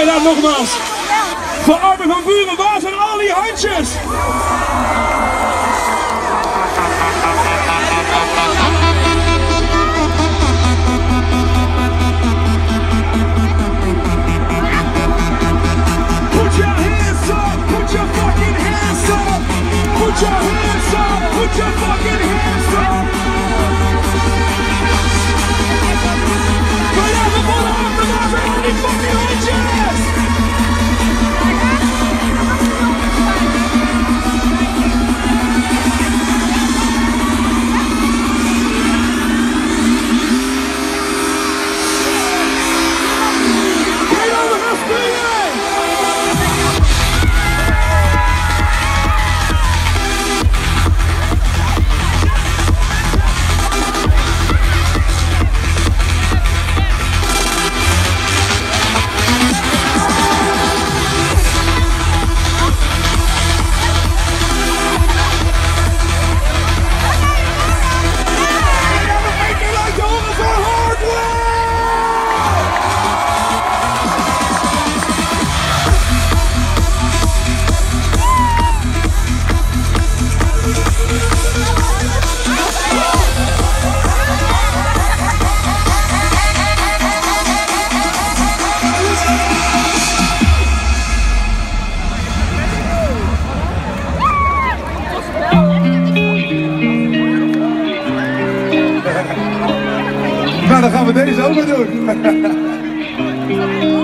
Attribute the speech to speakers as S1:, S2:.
S1: Voor Armin van Buren, waar zijn al die handjes? Put your hands up, put your fucking hands up. Put your hands up, put your fucking hands up. Nou,
S2: dan gaan we deze ook maar doen.